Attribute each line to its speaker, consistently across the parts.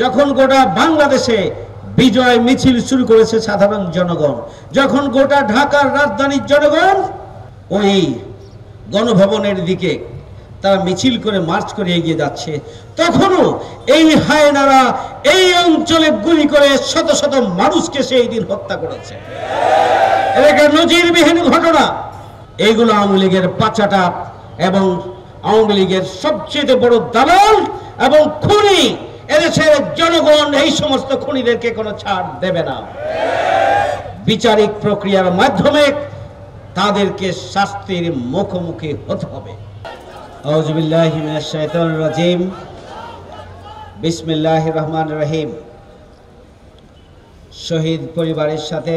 Speaker 1: যখন গোটা বাংলাদেশে বিজয় মিছিল শুরু করেছে সাধারণ জনগণ, যখন গোটা ঢাকার রাজধানীর জনগণ ওই গণভবনের দিকে তারা মিছিল করে মার্চ করে এগিয়ে যাচ্ছে, তখনও এই হায়নারা এই অঞ্চলে গুলি করে শত শত মানুষকে সেই দিন হত্যা করেছে। এটা নজিরবিহীন ঘটনা, এইগুলো আওয়ামী লীগের পাচাটা এবং আওয়ামী লীগের সবচেয়ে বড় দালাল এবং খুনি এদেশের জনগণ, এই সমস্ত খুনিদেরকে কোনো ছাড় দেবে না। বিচারিক প্রক্রিয়ার মাধ্যমে তাদেরকে শাস্তির মুখোমুখি হতে হবে। রাজিম। বিসমিল্লাহির রহমানির রহিম। শহীদ পরিবারের সাথে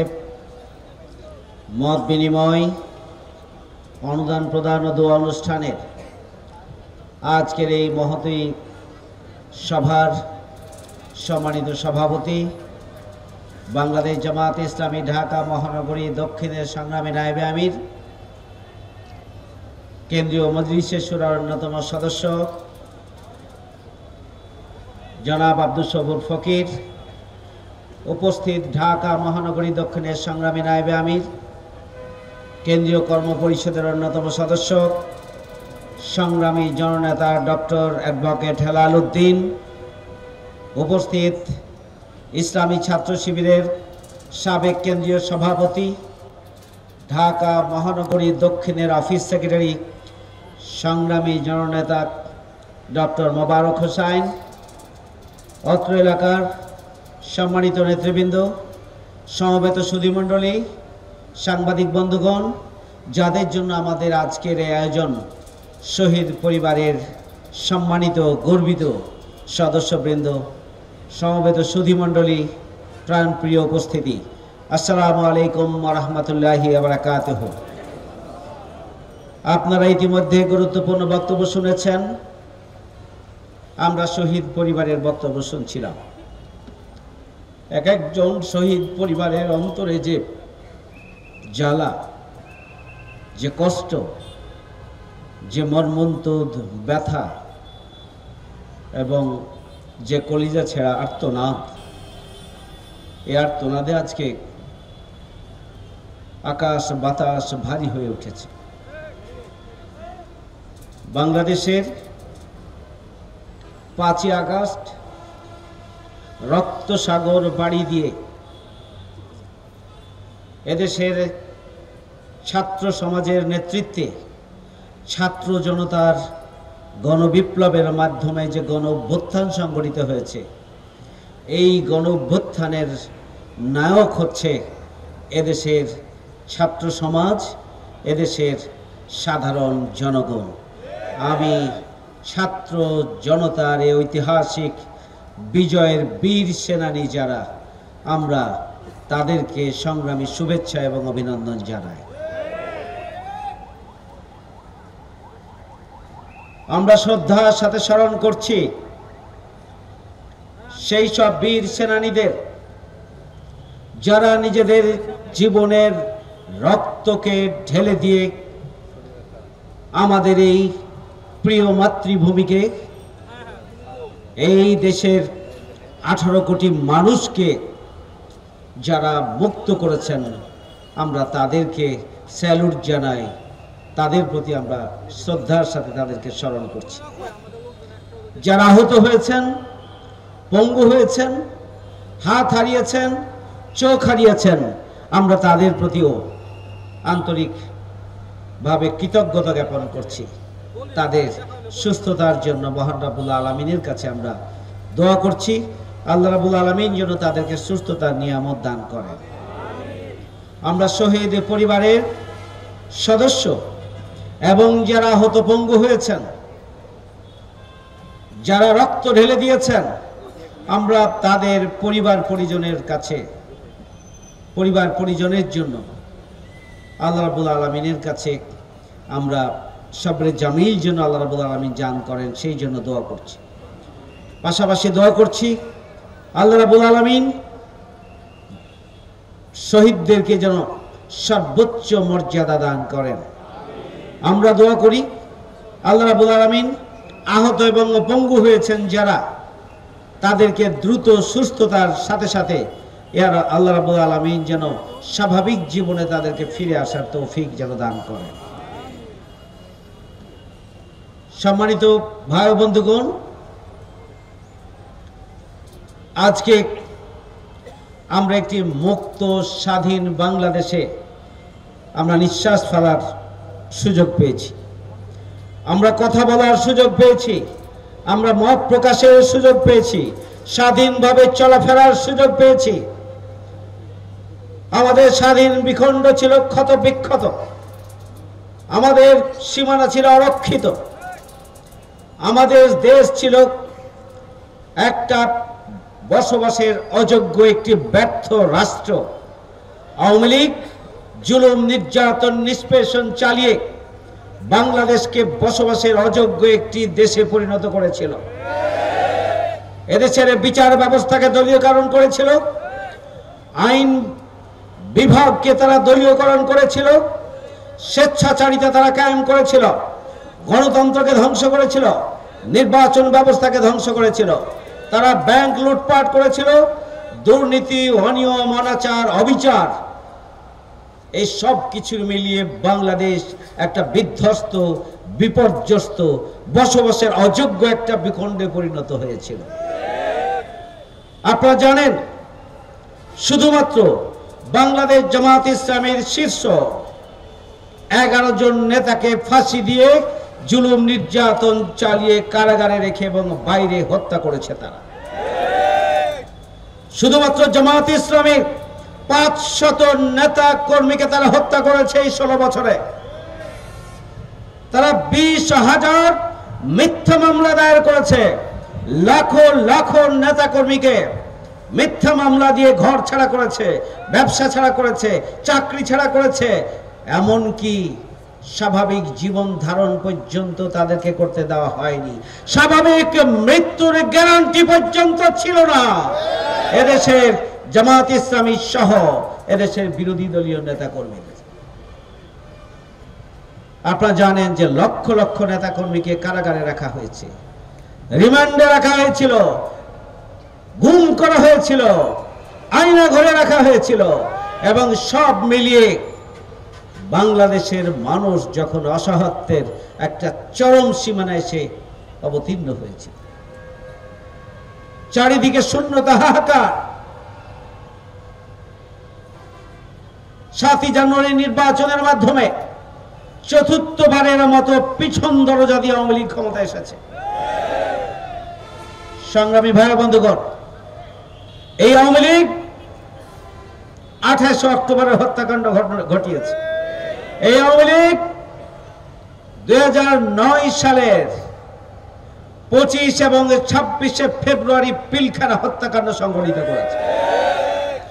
Speaker 1: মত বিনিময়, অনুদান প্রদান ও দোয়া অনুষ্ঠানের আজকের এই মহতী সভার সম্মানিত সভাপতি, বাংলাদেশ জামাত ইসলামী ঢাকা মহানগরী দক্ষিণের সংগ্রামী নায়েবে আমির, কেন্দ্রীয় মজলিসের সুরার অন্যতম সদস্য, জনাব আব্দুল সবুর ফকির, উপস্থিত ঢাকা মহানগরী দক্ষিণের সংগ্রামী নায়েবে আমির, কেন্দ্রীয় কর্ম পরিষদের অন্যতম সদস্য সংগ্রামী জননেতা ডক্টর অ্যাডভোকেট হেলাল উদ্দিন, উপস্থিত ইসলামী ছাত্র শিবিরের সাবেক কেন্দ্রীয় সভাপতি, ঢাকা মহানগরী দক্ষিণের অফিস সেক্রেটারি, সংগ্রামী জননেতা ডক্টর মোবারক হোসাইন, অত্র এলাকার সম্মানিত নেতৃবৃন্দ, সমবেত সুধীমণ্ডলী, সাংবাদিক বন্ধুগণ, যাদের জন্য আমাদের আজকের এই আয়োজন শহীদ পরিবারের সম্মানিত, গর্বিত সদস্যবৃন্দ, সমবেত সুধীমণ্ডলী, প্রাণপ্রিয় উপস্থিতি। আসসালামু আলাইকুম রহমতুল্লাহি আবরাকাতহ আপনারা ইতিমধ্যে গুরুত্বপূর্ণ বক্তব্য শুনেছেন। আমরা শহীদ পরিবারের বক্তব্য শুনছিলাম। এক একজন শহীদ পরিবারের অন্তরে যে জ্বালা, যে কষ্ট যে মর্মন্তদ ব্যথা এবং যে কলিজা ছেঁড়া আর্তনাদ, এই আর্তনাদে আজকে আকাশ বাতাস ভারী হয়ে উঠেছে। বাংলাদেশের পাঁচই আগস্ট রক্ত সাগর বাড়ি দিয়ে এদেশের ছাত্র সমাজের নেতৃত্বে ছাত্র জনতার গণবিপ্লবের মাধ্যমে যে গণ অভ্যুত্থান সংগঠিত হয়েছে, এই গণ অভ্যুত্থানের নায়ক হচ্ছে এদেশের ছাত্র সমাজ, এদেশের সাধারণ জনগণ। আমি ছাত্র জনতার এই ঐতিহাসিক বিজয়ের বীর সেনানী যারা, আমরা তাদেরকে সংগ্রামী শুভেচ্ছা এবং অভিনন্দন জানাই। আমরা শ্রদ্ধার সাথে স্মরণ করছি সেই সব বীর সেনানীদের, যারা নিজেদের জীবনের রক্তকে ঢেলে দিয়ে আমাদের এই প্রিয় মাতৃভূমিকে, এই দেশের আঠারো কোটি মানুষকে যারা মুক্ত করেছেন, আমরা তাদেরকে স্যালুট জানাই। তাদের প্রতি আমরা শ্রদ্ধার সাথে তাদেরকে স্মরণ করছি। যারা আহত হয়েছেন, পঙ্গু হয়েছেন, হাত হারিয়েছেন, চোখ হারিয়েছেন, আমরা তাদের প্রতিও আন্তরিকভাবে কৃতজ্ঞতা জ্ঞাপন করছি। তাদের সুস্থতার জন্য মহান রাবুল আলমিনের কাছে আমরা দোয়া করছি। আল্লাহ রাবুল আলমিন যেন তাদেরকে সুস্থতার নিয়ামত দান করেন। আমরা শহীদ পরিবারের সদস্য এবং যারা হতপঙ্গু হয়েছেন, যারা রক্ত ঢেলে দিয়েছেন, আমরা তাদের পরিবার পরিজনের কাছে, পরিবার পরিজনের জন্য আল্লাহ রাবুল আলমিনের কাছে আমরা সবরে জামিল যেন আল্লাহ রাবুল আলমিন জান করেন, সেই জন্য দোয়া করছি। পাশাপাশি দোয়া করছি আল্লাহ রাবুল আলমিন শহীদদেরকে যেন সর্বোচ্চ মর্যাদা দান করেন। আমরা দোয়া করি, আল্লাহ রাবুল আলমিন আহত এবং অপঙ্গু হয়েছেন যারা, তাদেরকে দ্রুত সুস্থতার সাথে সাথে এর আল্লাহ রাবুল আলমিন যেন স্বাভাবিক জীবনে তাদেরকে ফিরে আসার তৌফিক যেন দান করে। সম্মানিত ভাই বন্ধুগণ, আজকে আমরা একটি মুক্ত স্বাধীন বাংলাদেশে আমরা নিঃশ্বাস ফেলার সুযোগ পেয়েছি। আমরা কথা বলার সুযোগ পেয়েছি। আমরা মত প্রকাশের সুযোগ পেয়েছি। স্বাধীনভাবে চলাফেরার সুযোগ পেয়েছি। আমাদের স্বাধীন বিখণ্ড ছিল ক্ষত বিক্ষত। আমাদের সীমানা ছিল অরক্ষিত। আমাদের দেশ ছিল একটা বসবাসের অযোগ্য একটি ব্যর্থ রাষ্ট্র। আওয়ামী লীগ জুলুম, নির্যাতন, নিষ্পেষণ চালিয়ে বাংলাদেশকে বসবাসের অযোগ্য একটি দেশে পরিণত করেছিল। এদেশের বিচার ব্যবস্থাকে দলীয়করণ করেছিল। আইন বিভাগকে তারা দলীয়করণ করেছিল। স্বেচ্ছাচারিতা তারা কায়েম করেছিল। গণতন্ত্রকে ধ্বংস করেছিল। নির্বাচন ব্যবস্থাকে ধ্বংস করেছিল। তারা ব্যাংক লুটপাট করেছিল। দুর্নীতি, অনিয়ম, অনাচার, অবিচার এই সব কিছু মিলিয়ে বাংলাদেশ একটা বিধ্বস্ত, বিপর্যস্ত, বসবাসের অযোগ্য একটা বিখণ্ডে পরিণত হয়েছিল। আপনারা জানেন, শুধুমাত্র বাংলাদেশ জামাত ইসলামের শীর্ষ এগারো জন নেতাকে ফাঁসি দিয়ে জুলুম নির্যাতন চালিয়ে কারাগারে রেখে এবং বাইরে হত্যা করেছে তারা। শুধুমাত্র জামাত ইসলামের পাঁচ শত নেতা কর্মীকে তারা হত্যা করেছে এই ষোলো বছরে। তারা বিশ হাজার মিথ্যা মামলা দায়ের করেছে। লাখো লাখো নেতা কর্মীকে মিথ্যা মামলা দিয়ে ঘর ছাড়া করেছে, ব্যবসা ছাড়া করেছে, চাকরি ছাড়া করেছে। এমন কি স্বাভাবিক জীবন ধারণ পর্যন্ত তাদেরকে করতে দেওয়া হয়নি। স্বাভাবিক মৃত্যুর গ্যারান্টি পর্যন্ত ছিল না। এদেশের জামাত ইসলামী সহ এদেশের বিরোধী দলীয় নেতা কর্মীদের আপনারা জানেন যে লক্ষ লক্ষ নেতা কর্মীকে কারাগারে রাখা হয়েছে। রিমান্ডে রাখা হয়েছিল। গুম করা হয়েছিল। আয়না ঘরে রাখা হয়েছিল। এবং সব মিলিয়ে বাংলাদেশের মানুষ যখন অসহায়ত্বের একটা চরম সীমানা এসে অবতীর্ণ হয়েছে। চারিদিকে শূন্যতা হাহাকার। সাতই জানুয়ারি নির্বাচনের মাধ্যমে চতুর্থবারের মতো পিছন দরজা দিয়ে আওয়ামী লীগ ক্ষমতা এসেছে। সংগ্রামী ভাই বন্ধুগণ, এই আওয়ামী লীগ আঠাশে অক্টোবরের হত্যাকাণ্ড ঘটিয়েছে। এই আওয়ামী লীগ দু হাজার নয় সালের পঁচিশ এবং ছাব্বিশে ফেব্রুয়ারি পিলখানা হত্যাকাণ্ড সংঘটিত করেছে।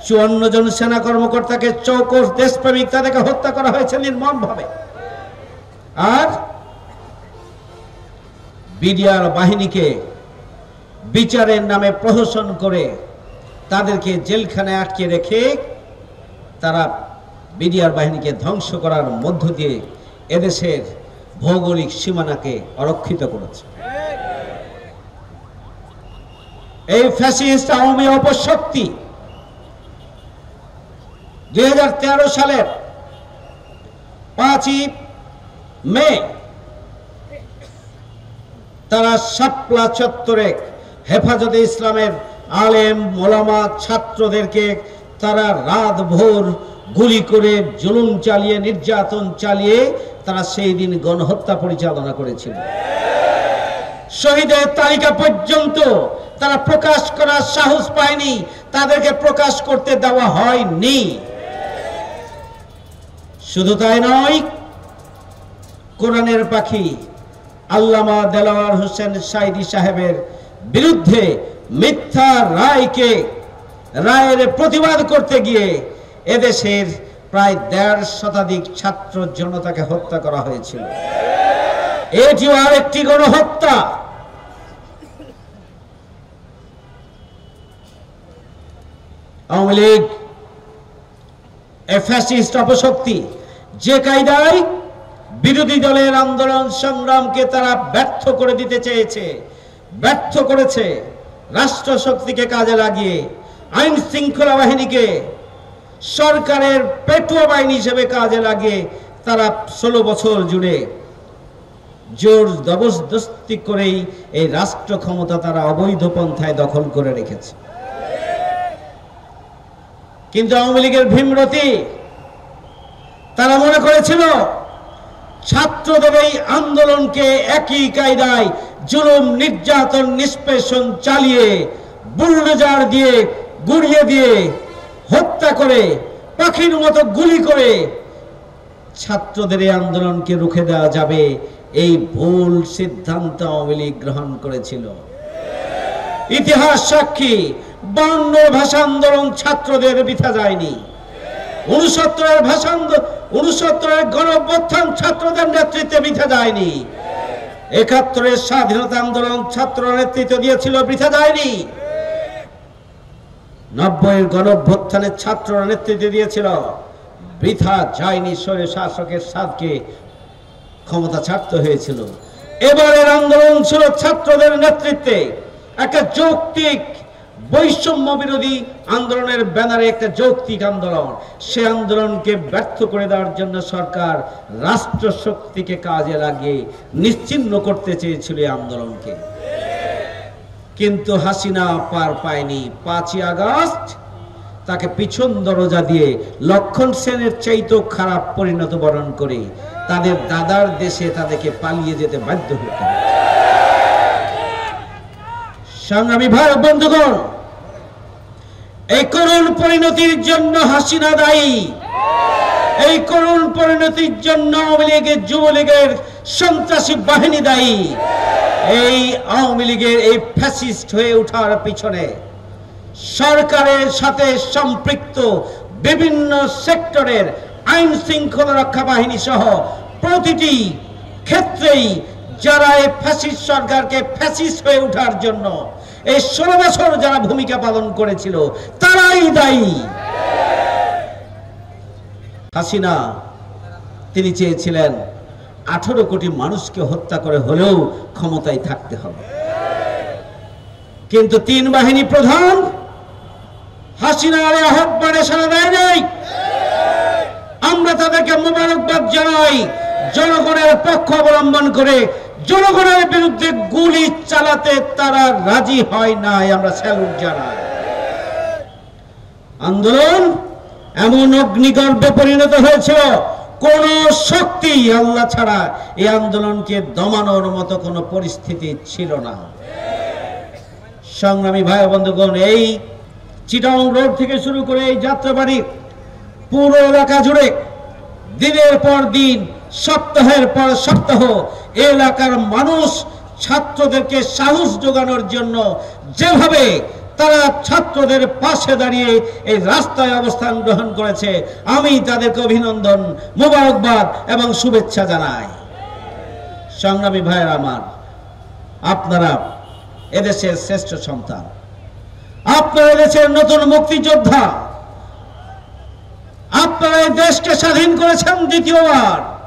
Speaker 1: চুয়ান্ন জন সেনা কর্মকর্তাকে চৌকস দেশপ্রেমিক তাদেরকে হত্যা করা হয়েছে নির্মম ভাবে আর বিডিআর বাহিনীকে বিচারের নামে প্রহসন করে তাদেরকে জেলখানায় আটকে রেখে তারা বিডিআর বাহিনীকে ধ্বংস করার মধ্য দিয়ে এদেশের ভৌগোলিক সীমানাকে অরক্ষিত করেছে। এই ফ্যাসিস্ট আওয়ামী অপশক্তি দুই হাজার তেরো সালের পাঁচই মে তারা শাপলা চত্বরে হেফাজতে ইসলামের আলেম মোলামা ছাত্রদেরকে তারা রাত ভোর গুলি করে জুলুম চালিয়ে, নির্যাতন চালিয়ে তারা সেই দিন গণহত্যা পরিচালনা করেছিল। শহীদের তালিকা পর্যন্ত তারা প্রকাশ করার সাহস পায়নি, তাদেরকে প্রকাশ করতে দেওয়া হয়নি। শুধু তাই নয়, কোরআনের পাখি আল্লামা দেলাওয়ার হোসেন সাইদি সাহেবের বিরুদ্ধে মিথ্যা রায়কে, রায়ের প্রতিবাদ করতে গিয়ে এদেশের প্রায় দেড় শতাধিক ছাত্র জনতাকে হত্যা করা হয়েছিল। এটিও আরেকটি গণহত্যা। আওয়ামী লীগ ফ্যাসিস্ট অপশক্তি যে কায়দায় বিরোধী দলের আন্দোলন সংগ্রামকে তারা ব্যর্থ করে দিতে চেয়েছে, ব্যর্থ করেছে রাষ্ট্র শক্তিকে কাজে লাগিয়ে, আইন শৃঙ্খলা বাহিনীকে সরকারের পেটুয়া বাহিনী হিসেবে কাজে লাগিয়ে তারা ষোলো বছর জুড়ে জোর জবরদস্তি করেই এই রাষ্ট্র ক্ষমতা তারা অবৈধ পন্থায় দখল করে রেখেছে। কিন্তু আওয়ামী লীগের ভীমরতি তারা মনে করেছিল ছাত্রদের এই আন্দোলনকে একই কায়দায় জুলুম, নির্যাতন, নিষ্পেষণ চালিয়ে বুলডোজার দিয়ে গুড়িয়ে দিয়ে হত্যা করে, পাখির মতো গুলি করে ছাত্রদের এই আন্দোলনকে রুখে দেওয়া যাবে, এই ভুল সিদ্ধান্ত আওয়ামী লীগ গ্রহণ করেছিল। ইতিহাস সাক্ষী, বান্ন ভাষা আন্দোলন ছাত্রদের বৃথা যায়নি। উনসত্তরের ভাষা উনসত্তরের ছাত্রদের নেতৃত্বে বৃথা যায়নি একাত্তরের স্বাধীনতা আন্দোলন ছাত্র নেতৃত্ব দিয়েছিল যায়নি নব্বইয়ের গণঅভ্যুত্থানের ছাত্র নেতৃত্ব দিয়েছিল বৃথা যায়নি শাসকের সাথকে ক্ষমতা ছাড়তে হয়েছিল। এবারের আন্দোলন ছিল ছাত্রদের নেতৃত্বে। একটা যৌক্তিক বৈষম্য বিরোধী আন্দোলনের ব্যানারে একটা যৌক্তিক আন্দোলন। সে আন্দোলনকে ব্যর্থ করে দেওয়ার জন্য সরকার রাষ্ট্র শক্তিকে কাজে লাগিয়ে নিশ্চিন্ন করতে চেয়েছিল এই আন্দোলনকে। কিন্তু হাসিনা পার পায়নি। পাঁচই আগস্ট তাকে পিছন দরজা দিয়ে লক্ষণ সেনের চাইতেও খারাপ পরিণত বরণ করে তাদের দাদার দেশে তাদেরকে পালিয়ে যেতে বাধ্য হতে। সংগ্রামী ভাই বন্ধুগণ এই করুণ পরিণতির জন্য হাসিনা দায়ী। এই করুণ পরিণতির জন্য আওয়ামী লীগের যুবলীগের সন্ত্রাসী বাহিনী দায়ী। এই আওয়ামী লীগের এই ফ্যাসিস্ট হয়ে ওঠার পিছনে সরকারের সাথে সম্পৃক্ত বিভিন্ন সেক্টরের আইন শৃঙ্খলা রক্ষা বাহিনী সহ প্রতিটি ক্ষেত্রেই যারা এই ফ্যাসিস্ট সরকারকে ফ্যাসিস্ট হয়ে ওঠার জন্য এই ষোলো বছর যারা ভূমিকা পালন করেছিল, তারাই দায়ী। হাসিনা, তিনি চেয়েছিলেন আঠারো কোটি মানুষকে হত্যা করে হলেও ক্ষমতায় থাকতে হবে। কিন্তু তিন বাহিনী প্রধান, হাসিনার আহ্বানে সারা দেয় নাই। আমরা তাদেরকে মোবারকবাদ জানাই, জনগণের পক্ষ অবলম্বন করে জনগণের বিরুদ্ধে গুলি চালাতে তারা রাজি হয় নাই, আমরা স্যালুট জানাই। আন্দোলন এমন অগ্নিগর্ভে পরিণত হয়েছিল, কোন শক্তি আল্লাহ ছাড়া এই আন্দোলনকে দমানোর মতো কোনো পরিস্থিতি ছিল না। সংগ্রামী ভাই বন্ধুগণ, এই চিটাং রোড থেকে শুরু করে এই যাত্রাবাড়ি পুরো এলাকা জুড়ে দিনের পর দিন সপ্তাহের পর সপ্তাহ এলাকার মানুষ ছাত্রদেরকে সাহস যোগানোর জন্য যেভাবে তারা ছাত্রদের পাশে দাঁড়িয়ে এই রাস্তায় অবস্থান গ্রহণ করেছে, আমি তাদেরকে অভিনন্দন, মোবারকবাদ এবং শুভেচ্ছা জানাই। সংগ্রামী ভাইয়ের আমার, আপনারা এদেশের শ্রেষ্ঠ সন্তান। আপনারা দেশের নতুন মুক্তিযোদ্ধা। আপনারা এই দেশকে স্বাধীন করেছেন দ্বিতীয়বার।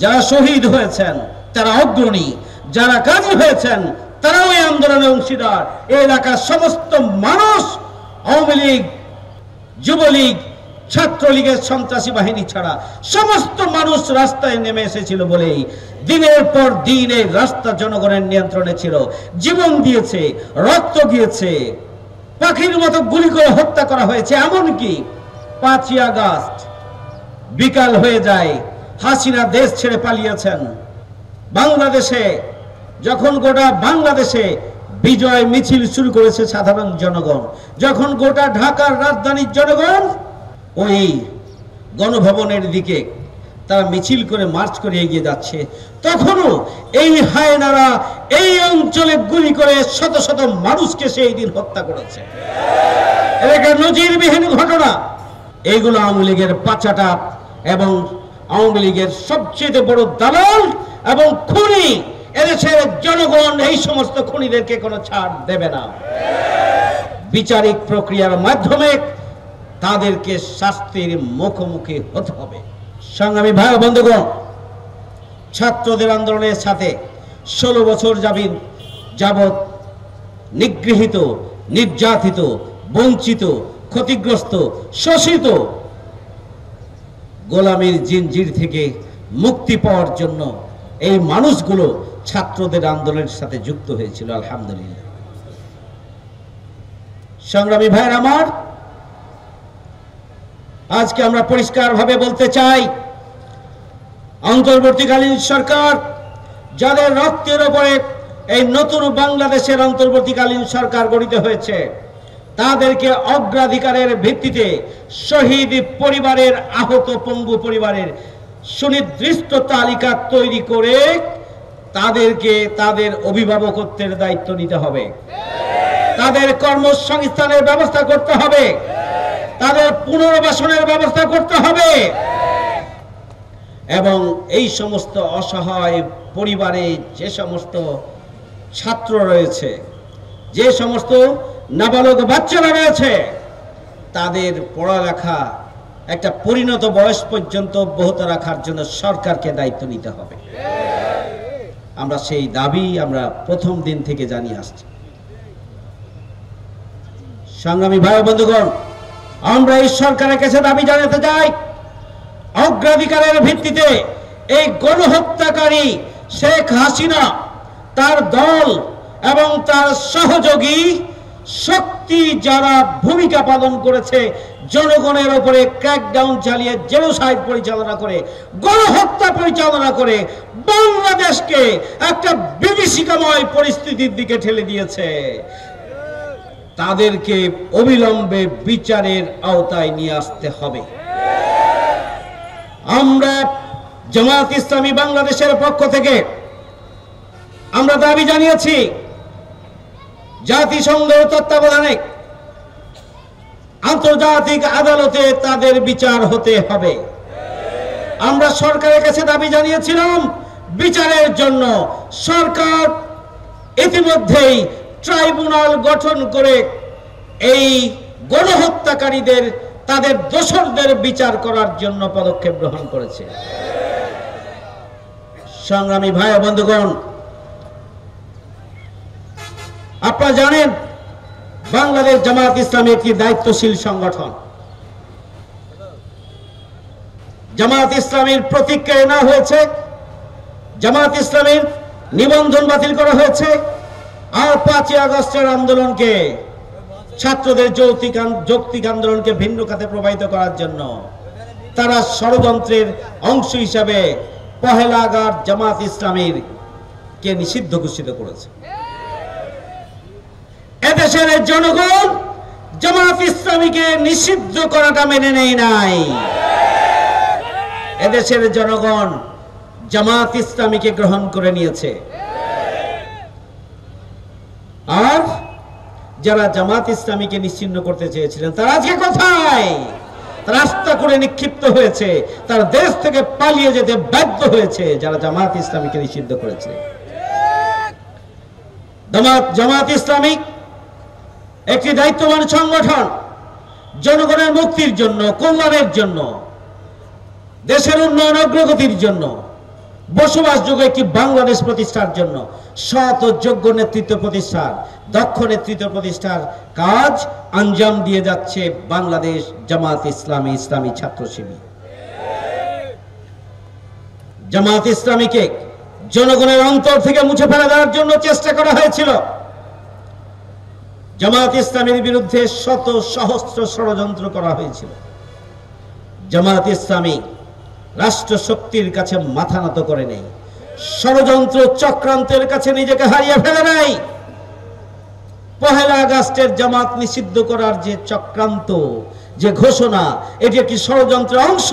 Speaker 1: যারা শহীদ হয়েছেন, তারা অগ্রণী। যারা কাজী হয়েছেন, তারাও এই আন্দোলনে অংশীদার। এই এলাকার সমস্ত মানুষ আওয়ামী লীগ, যুবলীগ, ছাত্রলীগের সন্ত্রাসী বাহিনী ছাড়া সমস্ত মানুষ রাস্তায় নেমে এসেছিল বলেই দিনের পর দিন এই রাস্তা জনগণের নিয়ন্ত্রণে ছিল। জীবন দিয়েছে, রক্ত দিয়েছে, পাখির মতো গুলি করে হত্যা করা হয়েছে। এমনকি পাঁচই আগস্ট বিকাল হয়ে যায় হাসিনা দেশ ছেড়ে পালিয়েছেন। বাংলাদেশে যখন গোটা বাংলাদেশে বিজয় মিছিল শুরু করেছে সাধারণ জনগণ, যখন গোটা ঢাকার রাজধানীর জনগণ ওই গণভবনের দিকে তারা মিছিল করে মার্চ করে এগিয়ে যাচ্ছে, তখনও এই হায়নারা এই অঞ্চলে গুলি করে শত শত মানুষকে সেই দিন হত্যা করেছে। এটা নজিরবিহীন ঘটনা। এইগুলো আওয়ামী লীগের পাচাটা এবং আওয়ামী লীগের সবচেয়ে বড় দালাল এবং খুনি এদেশের জনগণ, এই সমস্ত খুনিদেরকে কোনো ছাড় দেবে না। বিচারিক প্রক্রিয়ার মাধ্যমে তাদেরকে শাস্তির মুখোমুখি হতে হবে। সংগ্রামী ভাই বন্ধুগণ, ছাত্রদের আন্দোলনের সাথে ষোলো বছর যাবিন যাবৎ নিগৃহীত, নির্যাতিত, বঞ্চিত, ক্ষতিগ্রস্ত, শোষিত গোলামীর জিনজির থেকে মুক্তি পাওয়ার জন্য এই মানুষগুলো ছাত্রদের আন্দোলনের সাথে যুক্ত হয়েছিল, আলহামদুলিল্লাহ। সংগ্রামী ভাইয়ের আমার, আজকে আমরা পরিষ্কারভাবে বলতে চাই, অন্তর্বর্তীকালীন সরকার যাদের রক্তের ওপরে এই নতুন বাংলাদেশের অন্তর্বর্তীকালীন সরকার গঠিত হয়েছে তাদেরকে অগ্রাধিকারের ভিত্তিতে শহীদ পরিবারের, আহত পঙ্গু পরিবারের সুনির্দিষ্ট তালিকা তৈরি করে তাদেরকে তাদের অভিভাবকত্বের দায়িত্ব নিতে হবে। তাদের কর্মসংস্থানের ব্যবস্থা করতে হবে। তাদের পুনর্বাসনের ব্যবস্থা করতে হবে। এবং এই সমস্ত অসহায় পরিবারে যে সমস্ত ছাত্র রয়েছে, যে সমস্ত নাবালক বাচ্চারা রয়েছে তাদের পড়ালেখা একটা পরিণত বয়স পর্যন্ত অব্যাহত রাখার জন্য সরকারকে দায়িত্ব নিতে হবে। আমরা সেই দাবি আমরা প্রথম দিন থেকে জানিয়ে আসছি। সংগ্রামী ভাই বন্ধুগণ, আমরা এই সরকারের কাছে দাবি জানাতে চাই, অগ্রাধিকারের ভিত্তিতে এই গণহত্যাকারী শেখ হাসিনা তার দল এবং তার সহযোগী শক্তি যারা ভূমিকা পালন করেছে, জনগণের উপরে ক্র্যাকডাউন চালিয়ে জেনোসাইড পরিচালনা করে, গণহত্যা পরিচালনা করে, বাংলাদেশকে একটা বিভীষিকাময় পরিস্থিতির দিকে ঠেলে দিয়েছে। তাদেরকে অবিলম্বে বিচারের আওতায় নিয়ে আসতে হবে। আমরা জামাত ইসলামী বাংলাদেশের পক্ষ থেকে আমরা দাবি জানিয়েছি জাতিসংঘের তত্ত্বাবধানে আন্তর্জাতিক আদালতে তাদের বিচার হতে হবে। আমরা সরকারের কাছে দাবি জানিয়েছিলাম, বিচারের জন্য সরকার ইতিমধ্যেই ট্রাইব্যুনাল গঠন করে এই গণহত্যাকারীদের, তাদের দোষরদের বিচার করার জন্য পদক্ষেপ গ্রহণ করেছে। সংগ্রামী ভাই বন্ধুগণ আপনারা জানেন, বাংলাদেশ জামাত ইসলামী একটি দায়িত্বশীল সংগঠন। জামাত ইসলামীর প্রতিক্রিয়া না হয়েছে, জামাত ইসলামীর নিবন্ধন বাতিল করা হয়েছে, আর পাঁচই আগস্টের আন্দোলনকে, ছাত্রদের যৌক্তিক যৌক্তিক আন্দোলনকে ভিন্ন খাতে প্রবাহিত করার জন্য তারা ষড়যন্ত্রের অংশ হিসাবে পহেলা আগস্ট জামাত ইসলামীর কে নিষিদ্ধ ঘোষিত করেছে। এদেশের জনগণ জামাত ইসলামীকে নিষিদ্ধ করাটা মেনে নেয় নাই। এদেশের জনগণ জামাত ইসলামীকে গ্রহণ করে নিয়েছে। আর যারা জামাত ইসলামীকে নিশ্চিন্ন করতে চেয়েছিলেন, তারা আজকে কোথায়? রাস্তা করে নিক্ষিপ্ত হয়েছে। তার দেশ থেকে পালিয়ে যেতে বাধ্য হয়েছে যারা জামাত ইসলামীকে নিষিদ্ধ করেছে। জামাত ইসলামিক একটি দায়িত্ববান সংগঠন, জনগণের মুক্তির জন্য, কল্যাণের জন্য, দেশের উন্নয়ন অগ্রগতির জন্য বসবাসযোগ্য একটি বাংলাদেশ প্রতিষ্ঠার জন্য, সৎ ও যোগ্য নেতৃত্ব প্রতিষ্ঠার, দক্ষ নেতৃত্ব প্রতিষ্ঠার কাজ আঞ্জাম দিয়ে যাচ্ছে বাংলাদেশ জামাত ইসলামী ইসলামী ছাত্র শিবির জামাত ইসলামীকে জনগণের অন্তর থেকে মুছে ফেলে দেওয়ার জন্য চেষ্টা করা হয়েছিল। জামাত ইসলামের বিরুদ্ধে শত সহস্র ষড়যন্ত্র করা হয়েছিল। জামাত ইসলামী রাষ্ট্র শক্তির কাছে মাথা নত করে নেই। ষড়যন্ত্র চক্রান্তের কাছে নিজেকে হারিয়ে ফেলে নাই। পহেলা আগস্টের জামাত নিষিদ্ধ করার যে চক্রান্ত, যে ঘোষণা, এটি একটি ষড়যন্ত্রের অংশ।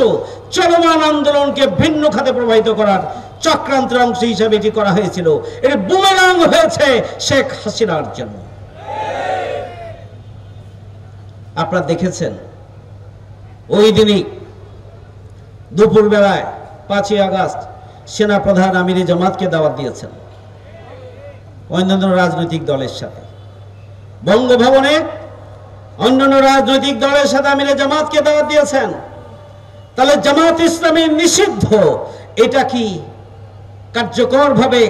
Speaker 1: চলমান আন্দোলনকে ভিন্ন খাতে প্রবাহিত করার চক্রান্তের অংশ হিসাবে এটি করা হয়েছিল। এটি বুমেরাং হয়েছে শেখ হাসিনার জন্য। আপনারা দেখেছেন। ওই দিনই দুপুর বেলায় পাঁচই আগস্ট সেনা প্রধান আমির জামাতকে দাওয়াত দিয়েছেন অন্যান্য রাজনৈতিক দলের সাথে। বঙ্গভবনে অন্যান্য রাজনৈতিক দলের সাথে আমির জামাতকে দাওয়াত দিয়েছেন। তাহলে জামাত ইসলামী নিষিদ্ধ, এটা কি কার্যকরভাবে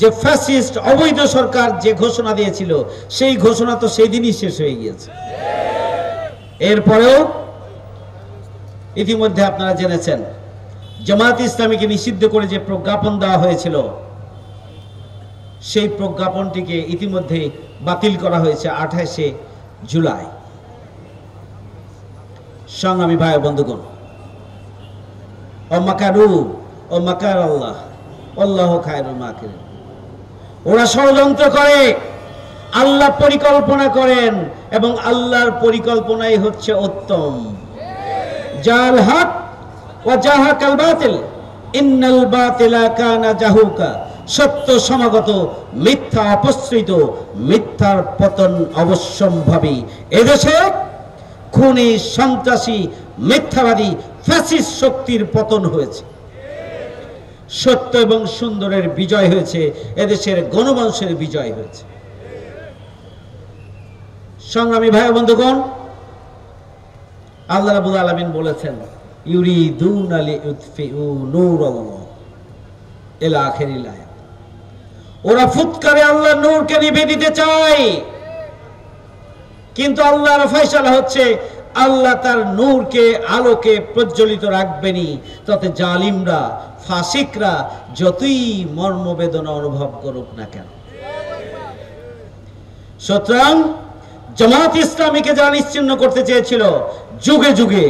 Speaker 1: যে ফ্যাসিস্ট অবৈধ সরকার যে ঘোষণা দিয়েছিল, সেই ঘোষণা তো সেই দিনই শেষ হয়ে গিয়েছে। এরপরেও ইতিমধ্যে আপনারা জেনেছেন জামাত ইসলামীকে নিষিদ্ধ করে যে প্রজ্ঞাপন দেওয়া হয়েছিল, সেই প্রজ্ঞাপনটিকে ইতিমধ্যে বাতিল করা হয়েছে আঠাশে জুলাই। সংগ্রামী ভাই বন্ধুগণ, ও মাকারু, ও মাকার আল্লাহ আল্লাহ খায়রুল মাকির ওরা ষড়যন্ত্র করে, আল্লাহ পরিকল্পনা করেন এবং আল্লাহর পরিকল্পনাই হচ্ছে উত্তম। জাল হক ও জাহাকাল বাতিল, ইন্নাল বাতিলা কানা জাহুকা, সত্য সমাগত, মিথ্যা অপসৃত, মিথ্যার পতন অবশ্যম্ভাবী। এদেশে খুনি, সন্ত্রাসী, মিথ্যাবাদী, ফ্যাসিস্ট শক্তির পতন হয়েছে। সত্য এবং সুন্দরের বিজয় হয়েছে, এদেশের গণমানুষের বিজয় হয়েছে। সংগ্রামী ভাই বন্ধুগণ, আল্লাহ রাবুল আলমিন বলেছেন, ইউরিদুন আলী নূরাল্লাহ এলা ওরা ফুৎকারে আল্লাহ নূরকে নিভে দিতে চায়, কিন্তু আল্লাহর ফয়সালা হচ্ছে আল্লাহ তার নূরকে, আলোকে প্রজ্বলিত রাখবেনি। তাতে জালিমরা, ফাসিকরা যতই মর্মবেদনা অনুভব করুক না কেন। সুতরাং জামাত ইসলামীকে যারা নিশ্চিন্ন করতে চেয়েছিল, যুগে যুগে,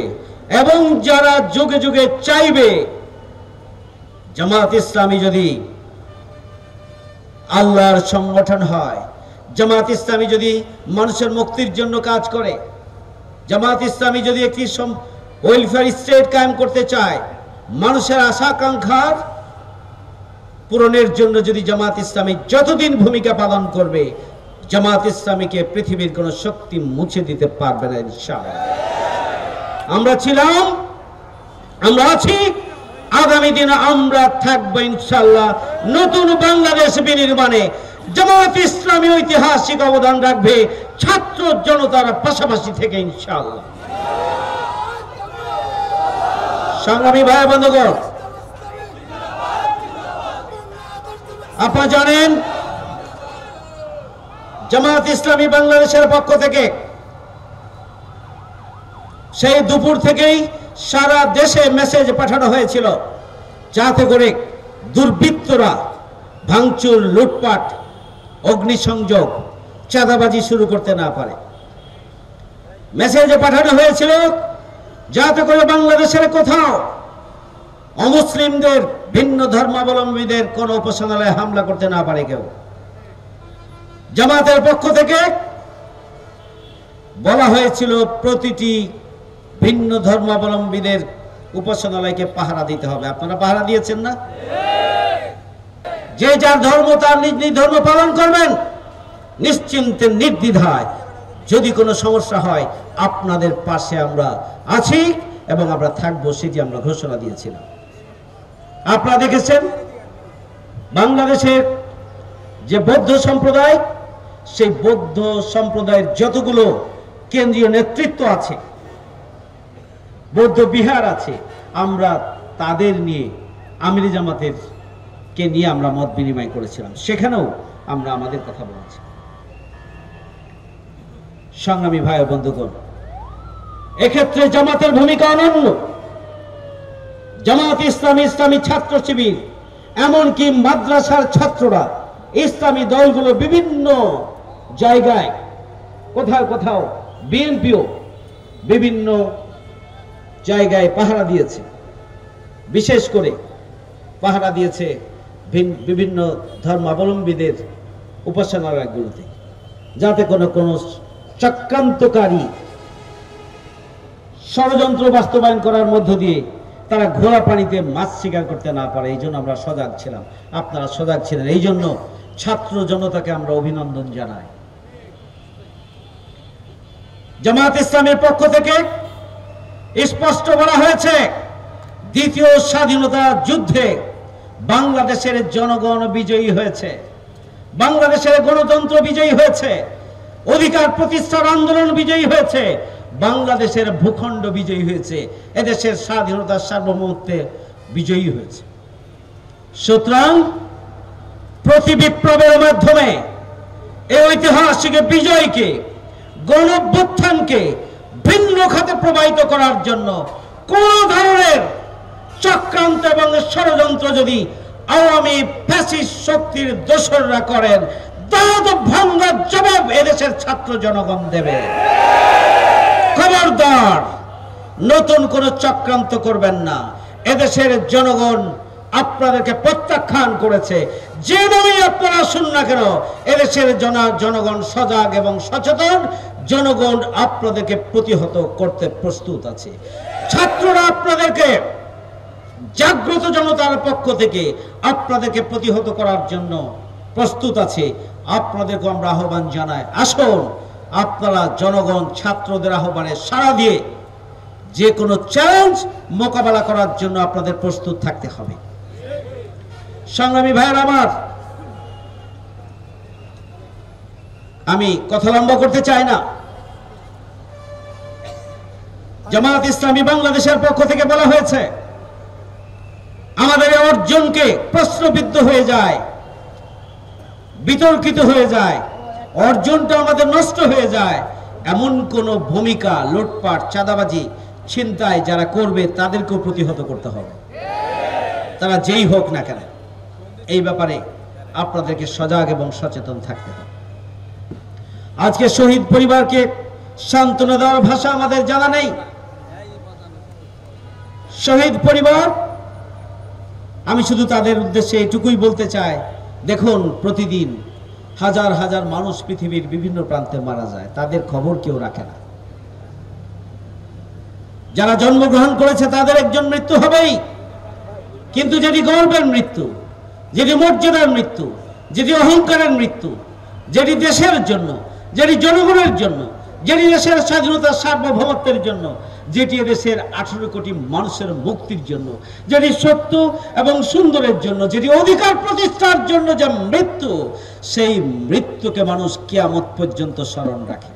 Speaker 1: এবং যারা যুগে যুগে চাইবে, জামাত ইসলামী যদি আল্লাহর সংগঠন হয়, জামাত ইসলামী যদি মানুষের মুক্তির জন্য কাজ করে জামাত ইসলামী যদি একটি ওয়েলফেয়ার স্টেট কায়েম করতে চায়, মানুষের আশা আকাঙ্ক্ষার পূরণের জন্য যদি জামাত ইসলামী যতদিন ভূমিকা পালন করবে জামাত ইসলামীকে পৃথিবীর কোন শক্তি মুছে দিতে পারবে না ইনশাআল্লাহ। আমরা ছিলাম, আমরা আছি, আগামী দিনে আমরা থাকব ইনশাল্লাহ নতুন বাংলাদেশ বিনির্মাণে জামাত ইসলামী ঐতিহাসিক অবদান রাখবে ছাত্র জনতার পাশাপাশি থেকে ইনশাল্লাহ সংগ্রামী ভাই বন্ধুগণ, আপনারা জানেন, জামাত ইসলামী বাংলাদেশের পক্ষ থেকে সেই দুপুর থেকেই সারা দেশে মেসেজ পাঠানো হয়েছিল, যাতে করে দুর্বৃত্তরা ভাঙচুর, লুটপাট অগ্নিসংযোগ চাঁদাবাজি শুরু করতে না পারে। মেসেজে পাঠানো হয়েছিল, যাতে করে বাংলাদেশের কোথাও অমুসলিমদের, ভিন্ন ধর্মাবলম্বীদের কোন উপাসনালয়ে হামলা করতে না পারে কেউ। জামাতের পক্ষ থেকে বলা হয়েছিল, প্রতিটি ভিন্ন ধর্মাবলম্বীদের উপাসনালয়কে পাহারা দিতে হবে। আপনারা পাহারা দিয়েছেন না? যে যার ধর্ম, তার নিজ নিজ ধর্ম পালন করবেন, নিশ্চিন্তে নির্দ্বিধায় যদি কোনো সমস্যা হয়, আপনাদের পাশে আমরা আছি এবং আমরা থাকব সেটি আমরা ঘোষণা দিয়েছিলাম। আপনারা দেখেছেন, বাংলাদেশের যে বৌদ্ধ সম্প্রদায়, সেই বৌদ্ধ সম্প্রদায়ের যতগুলো কেন্দ্রীয় নেতৃত্ব আছে, বৌদ্ধ বিহার আছে, আমরা তাদের নিয়ে আমিরি জামাতের কে নিয়ে আমরা মত বিনিময় করেছিলাম, সেখানেও আমরা আমাদের কথা বলেছি। সংগ্রামী ভাই বন্ধুগণ, এক্ষেত্রে জামাতের ভূমিকা অনন্য। জামাত ইসলামী ইসলামী ছাত্র শিবির, এমনকি মাদ্রাসার ছাত্ররা ইসলামী দলগুলো বিভিন্ন জায়গায়, কোথাও কোথাও বিএনপিও বিভিন্ন জায়গায় পাহারা দিয়েছে। বিশেষ করে পাহারা দিয়েছে বিভিন্ন ধর্মাবলম্বীদের উপাসনালয়গুলোতে, যাতে কোনো কোনো চক্রান্তকারী ষড়যন্ত্র বাস্তবায়ন করার মধ্য দিয়ে তারা ঘোড়া পানিতে মাছ শিকার করতে না পারে, এই জন্য আমরা সজাগ ছিলাম। আপনারা সজাগ ছিলেন, এই জন্য ছাত্র জনতাকে আমরা অভিনন্দন জানাই। জামাত ইসলামের পক্ষ থেকে স্পষ্ট বলা হয়েছে, দ্বিতীয় স্বাধীনতা যুদ্ধে বাংলাদেশের জনগণ বিজয়ী হয়েছে। বাংলাদেশের গণতন্ত্র বিজয়ী হয়েছে। অধিকার প্রতিষ্ঠার আন্দোলন বিজয়ী হয়েছে। বাংলাদেশের ভূখণ্ড বিজয়ী হয়েছে। এদেশের স্বাধীনতার সার্বভৌমত্বে বিজয়ী হয়েছে। সুতরাং প্রতি বিপ্লবের মাধ্যমে এই ঐতিহাসিক বিজয়কে গণভ্যুত্থানকে ভিন্ন খাতে প্রবাহিত করার জন্য কোন ধরনের চক্রান্ত ষড়যন্ত্র যদি আওয়ামী ফ্যাসিস্ট শক্তির দোসররা করেন দাঁত ভাঙ্গার জবাব এদেশের ছাত্র জনগণ দেবে। খবরদার, নতুন কোন চক্রান্ত করবেন না। এদেশের জনগণ আপনাদেরকে প্রত্যাখ্যান করেছে। যে নামেই আপনারা শুন না কেন, এদেশের জনগণ সজাগ এবং সচেতন, জনগণ আপনাদেরকে প্রতিহত করতে প্রস্তুত আছে। ছাত্ররা আপনাদেরকে জাগ্রত জনতার পক্ষ থেকে আপনাদেরকে প্রতিহত করার জন্য প্রস্তুত আছে। আপনাদেরকে আমরা আহ্বান জানাই। আসুন, আপনারা জনগণ, ছাত্রদের আহ্বানে সাড়া দিয়ে যে কোনো চ্যালেঞ্জ মোকাবেলা করার জন্য আপনাদের প্রস্তুত থাকতে হবে। সংগ্রামী ভাইয়ের আমার, আমি কথা লম্বা করতে চাই না। জামাত ইসলামী বাংলাদেশের পক্ষ থেকে বলা হয়েছে আমাদের অর্জনকে প্রশ্নবিদ্ধ হয়ে যায়, বিতর্কিত হয়ে যায়, অর্জনটা আমাদের নষ্ট হয়ে যায়। এমন কোন ভূমিকা, লুটপাট, চাঁদাবাজি, ছিনতাই যারা করবে তাদেরকেও প্রতিহত করতে হবে। তারা যেই হোক না কেন, এই ব্যাপারে আপনাদেরকে সজাগ এবং সচেতন থাকতে হবে। আজকে শহীদ পরিবারকে সান্ত্বনা দেওয়ার ভাষা আমাদের জানা নেই। শহীদ পরিবার আমি শুধু তাদের উদ্দেশ্যে এটুকুই বলতে চাই, দেখুন প্রতিদিন হাজার হাজার মানুষ পৃথিবীর বিভিন্ন প্রান্তে মারা যায়, তাদের খবর কেউ রাখে না। যারা জন্মগ্রহণ করেছে তাদের একজন মৃত্যু হবেই। কিন্তু যেটি গর্বের মৃত্যু যেটি মর্যাদার মৃত্যু যেটি অহংকারের মৃত্যু যেটি দেশের জন্য যেটি জনগণের জন্য যেটি দেশের স্বাধীনতার সার্বভৌমত্বের জন্য যেটি দেশের আঠারো কোটি মানুষের মুক্তির জন্য, যেটি সত্য এবং সুন্দরের জন্য, যেটি অধিকার প্রতিষ্ঠার জন্য যে মৃত্যু, সেই মৃত্যুকে মানুষ কিয়ামত পর্যন্ত স্মরণ রাখে।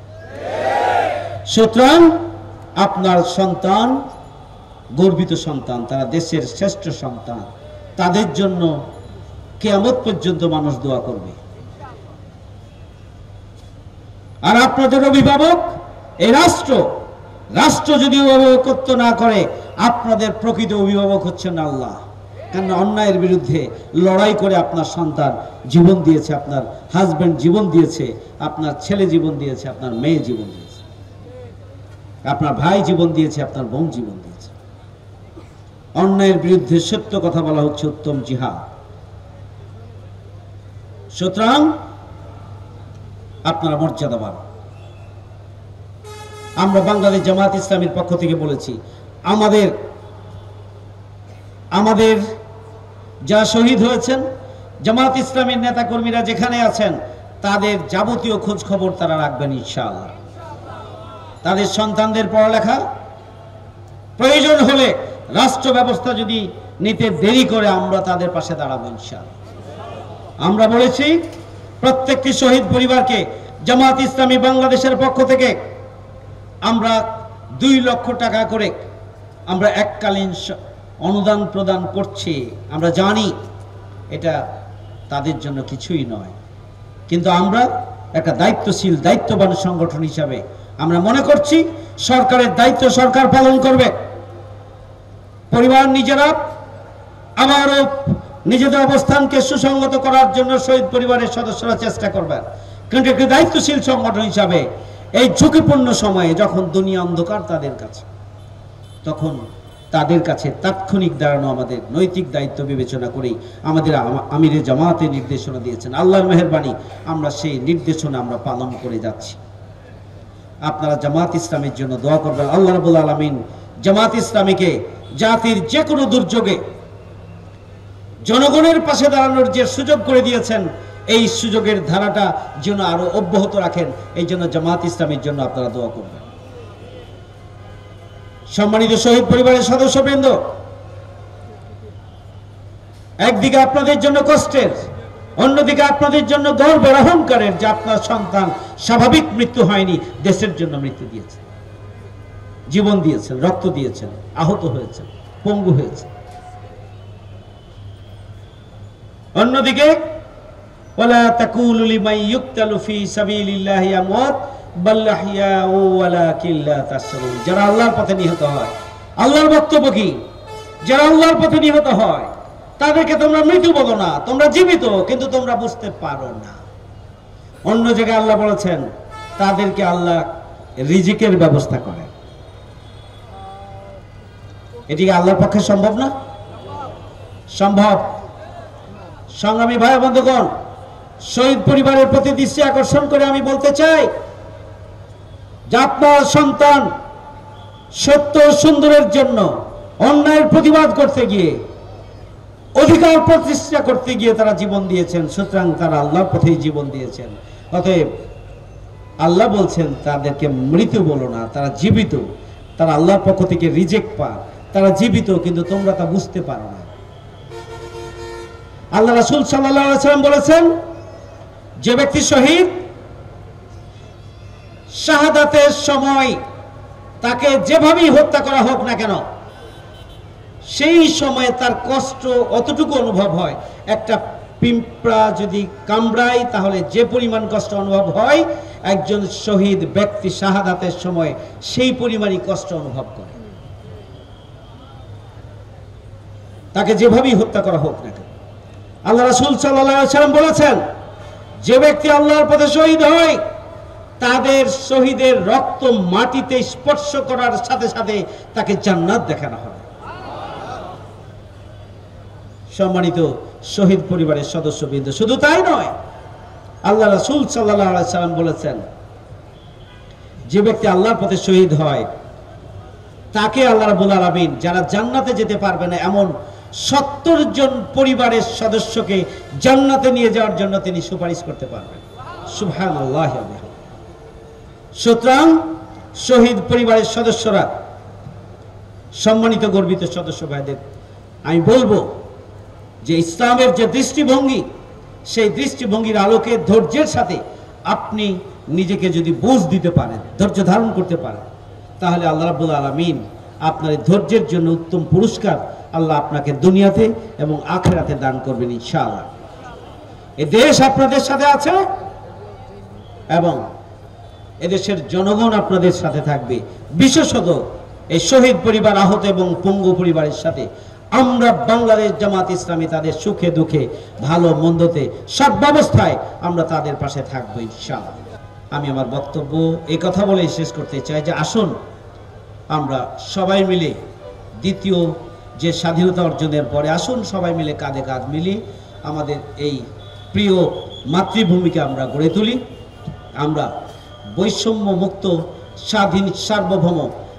Speaker 1: সুতরাং আপনার সন্তান, গর্বিত সন্তান, তারা দেশের শ্রেষ্ঠ সন্তান, তাদের জন্য কেয়ামত পর্যন্ত মানুষ দোয়া করবে। আর আপনাদের অভিভাবক, এই রাষ্ট্র রাষ্ট্র যদি অভিভাবকত্ব না করে, আপনাদের প্রকৃত অভিভাবক হচ্ছেন আল্লাহ। কেন অন্যায়ের বিরুদ্ধে লড়াই করে আপনার সন্তান জীবন দিয়েছে, আপনার হাজবেন্ড জীবন দিয়েছে, আপনার ছেলে জীবন দিয়েছে, আপনার মেয়ে জীবন দিয়েছে, আপনার ভাই জীবন দিয়েছে, আপনার বোন জীবন দিয়েছে। অন্যায়ের বিরুদ্ধে সত্য কথা বলা হচ্ছে উত্তম জিহাদ। সুতরাং আপনারা মর্যাদাবান। আমরা বাংলাদেশ জামাত ইসলামের পক্ষ থেকে বলেছি, আমাদের আমাদের যা শহীদ হয়েছেন জামাত ইসলামের নেতাকর্মীরা যেখানে আছেন, তাদের যাবতীয় খোঁজ খবর তারা রাখবেন ইনশাআল্লাহ। তাদের সন্তানদের পড়ালেখা প্রয়োজন হলে রাষ্ট্র ব্যবস্থা যদি নিতে দেরি করে, আমরা তাদের পাশে দাঁড়াবো ইনশাআল্লাহ। আমরা বলেছি, প্রত্যেকটি শহীদ পরিবারকে জামাত ইসলামী বাংলাদেশের পক্ষ থেকে আমরা দুই লক্ষ টাকা করে আমরা এককালীন অনুদান প্রদান করছি। আমরা জানি এটা তাদের জন্য কিছুই নয়। কিন্তু আমরা একটা দায়িত্বশীল, দায়িত্ববান সংগঠন হিসাবে আমরা মনে করছি সরকারের দায়িত্ব সরকার পালন করবে। পরিবার নিজেরা আবারও নিজেদের অবস্থানকে সুসংগত করার জন্য শহীদ পরিবারের সদস্যরা চেষ্টা করবেন। কিন্তু একটি দায়িত্বশীল সংগঠন হিসাবে এই ঝুঁকিপূর্ণ সময়ে যখন দুনিয়া অন্ধকার তাদের কাছে, তখন তাদের কাছে তাৎক্ষণিক দাঁড়ানো আমাদের নৈতিক দায়িত্ব বিবেচনা করেই আমাদের আমা- আমিরে জামাতে নির্দেশনা দিয়েছেন। আল্লাহর মেহরবানি, আমরা সেই নির্দেশনা আমরা পালন করে যাচ্ছি। আপনারা জামাত ইসলামের জন্য দোয়া করবেন। আল্লাহ রাবুল আলমিন জামাত ইসলামীকে, জাতির যে কোনো দুর্যোগে জনগণের পাশে দাঁড়ানোর যে সুযোগ করে দিয়েছেন এই সুযোগের ধারাটা যেন আরও অব্যাহত রাখেন, এই জন্য জামাত ইসলামের জন্য আপনারা দোয়া করবেন। সম্মানিত শহীদ পরিবারের সদস্যবৃন্দ, একদিকে আপনাদের জন্য কষ্টের, অন্যদিকে আপনাদের জন্য গর্বের অহংকারের যে আপনার সন্তান স্বাভাবিক মৃত্যু হয়নি, দেশের জন্য মৃত্যু দিয়েছে জীবন দিয়েছেন, রক্ত দিয়েছেন, আহত হয়েছেন, পঙ্গু হয়েছে অন্যদিকে ওয়ালা তাকুলু লিমান ইউকতালু ফি সাবিলিল্লাহি আমওয়াত, বাল আহইয়াউ ওয়ালাকিন লা তাশউরুন যারা আল্লাহর পথে নিহত হয়, আল্লাহর বক্তব্য কি? যারা আল্লাহর পথে নিহত হয়, তাদেরকে তোমরা মৃত্যু বলো না, তোমরা জীবিত, কিন্তু তোমরা বুঝতে পারো না। অন্য জায়গায় আল্লাহ বলেছেন, তাদেরকে আল্লাহ রিজিকের ব্যবস্থা করে এটি আল্লাহর পক্ষে সম্ভব না? সম্ভব। সংগ্রামী ভাই বন্ধুগণ শহীদ পরিবারের প্রতি দৃষ্টি আকর্ষণ করে আমি বলতে চাই যে আপনার সন্তান সত্য সুন্দরের জন্য অন্যায়ের প্রতিবাদ করতে গিয়ে, অধিকার প্রতিষ্ঠা করতে গিয়ে তারা জীবন দিয়েছেন, সুতরাং তারা আল্লাহর পথেই জীবন দিয়েছেন। অতএব আল্লাহ বলছেন, তাদেরকে মৃত বলো না, তারা জীবিত, তারা আল্লাহর পক্ষ থেকে রিজেক্ট পায় তারা জীবিত, কিন্তু তোমরা তা বুঝতে পারো না। আল্লাহ রাসূল সাল্লাম বলেছেন যে ব্যক্তি শহীদ, শাহাদাতের সময় তাকে যেভাবেই হত্যা করা হোক না কেন, সেই সময়ে তার কষ্ট অতটুকু অনুভব হয়। একটা পিঁপড়া যদি কামড়ায়, তাহলে যে পরিমাণ কষ্ট অনুভব হয়, একজন শহীদ ব্যক্তি শাহাদাতের সময় সেই পরিমাণই কষ্ট অনুভব করে। তাকে যেভাবেই হত্যা করা হোক না কেন। আল্লাহ রাসূল সাল্লাম বলেছেন যে ব্যক্তি আল্লাহর পথে শহীদ হয়, তাদের শহীদের রক্ত মাটিতে স্পর্শ করার সাথে সাথে তাকে জান্নাত দেখানো হবে। সম্মানিত শহীদ পরিবারের সদস্য সদস্যবৃন্দ, শুধু তাই নয়, আল্লাহ রাসূল সাল্লাম বলেছেন, যে ব্যক্তি আল্লাহর পথে শহীদ হয়, তাকে আল্লাহ রাব্বুল আলামিন, যারা জান্নাতে যেতে পারবে না, এমন সত্তর জন পরিবারের সদস্যকে জান্নাতে নিয়ে যাওয়ার জন্য তিনি সুপারিশ করতে পারবেন ওয়া বিহামদিহি। সুতরাং শহীদ পরিবারের সদস্যরা, সম্মানিত গর্বিত সদস্য ভাইদের, আমি বলব যে ইসলামের যে দৃষ্টিভঙ্গি, সেই দৃষ্টিভঙ্গির আলোকে, ধৈর্যের সাথে আপনি নিজেকে যদি বোঝ দিতে পারেন, ধৈর্য ধারণ করতে পারেন, তাহলে আল্লাহ রাব্বুল আলামিন আপনার ধৈর্যের জন্য উত্তম পুরস্কার আল্লাহ আপনাকে দুনিয়াতে এবং আখেরাতে দান করবেন ইনশাআল্লাহ। এ দেশ আপনাদের সাথে আছে এবং এদেশের জনগণ আপনাদের সাথে থাকবে। বিশেষত এই শহীদ পরিবার আহত এবং পঙ্গু পরিবারের সাথে। আমরা বাংলাদেশ জামাত ইসলামী তাদের সুখে দুঃখে, ভালো মন্দতে সব ব্যবস্থায় আমরা তাদের পাশে থাকব ইনশাআল্লাহ। আমি আমার বক্তব্য এই কথা বলে শেষ করতে চাই যে আসুন, আমরা সবাই মিলে দ্বিতীয় যে স্বাধীনতা অর্জনের পরে আসুন সবাই মিলে কাঁধে কাঁধ মিলিয়ে আমাদের এই প্রিয় মাতৃভূমিকে আমরা গড়ে তুলি। আমরা বৈষম্য মুক্ত স্বাধীন, সার্বভৌম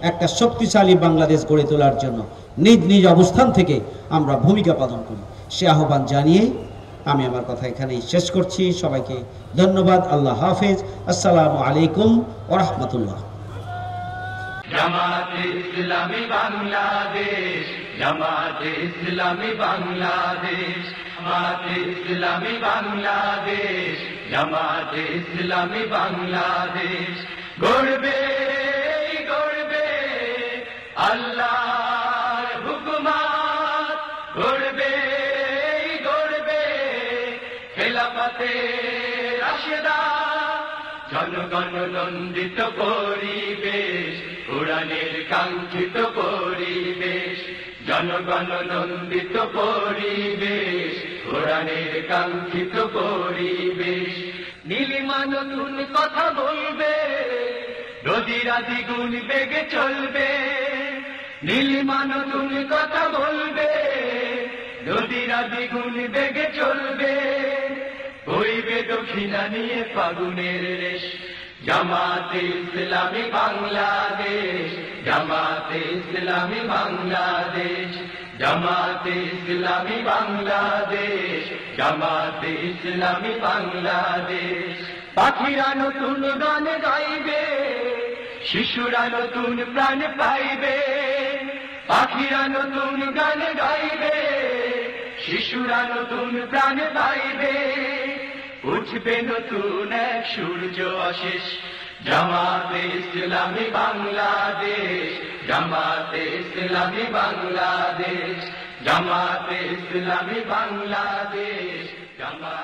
Speaker 1: একটা শক্তিশালী বাংলাদেশ গড়ে তোলার জন্য নিজ নিজ অবস্থান থেকে আমরা ভূমিকা পালন করি। সে আহ্বান জানিয়ে আমি আমার কথা এখানেই শেষ করছি। সবাইকে ধন্যবাদ। আল্লাহ হাফেজ। আসসালামু আলাইকুম ওরহমতুল্লাহ
Speaker 2: জামাতে ইসলামী বাংলাদেশ জামাতে ইসলামী বাংলাদেশ জামাতে ইসলামী বাংলাদেশ। গড়বে গড়বে, আল্লাহর হুকুমাত। গড়বে গড়বে খেলাফতে রাশেদা। জনগণ নন্দিত পরিবেশ, কোরআনের কাঙ্ক্ষিত পরিবেশ। জনগণ নন্দিত পরিবেশ কোরআনের কাঙ্ক্ষিত পরিবেশ। নীলিমা নতুন কথা বলবে নদীরা দ্বিগুণ বেগে চলবে। নীলিমা নতুন কথা বলবে নদীরা দ্বিগুণ বেগে চলবে। বইবে দক্ষিণা নিয়ে ফাগুনের রেশ। জামাতে ইসলামী বাংলাদেশ, জামাতে ইসলামী বাংলাদেশ, জামাতে ইসলামী বাংলাদেশ, জামাতে ইসলামী বাংলাদেশ। পাখিরা নতুন গান গাইবে, শিশুরা নতুন প্রাণ পাইবে। পাখিরা নতুন গান গাইবে, শিশুরা নতুন প্রাণ পাইবে। উঠবে নতুন এক সূর্য অশেষ। জামাতে ইসলামী বাংলাদেশ, জামাতে ইসলামী বাংলাদেশ, জামাতে ইসলামী বাংলাদেশ জামা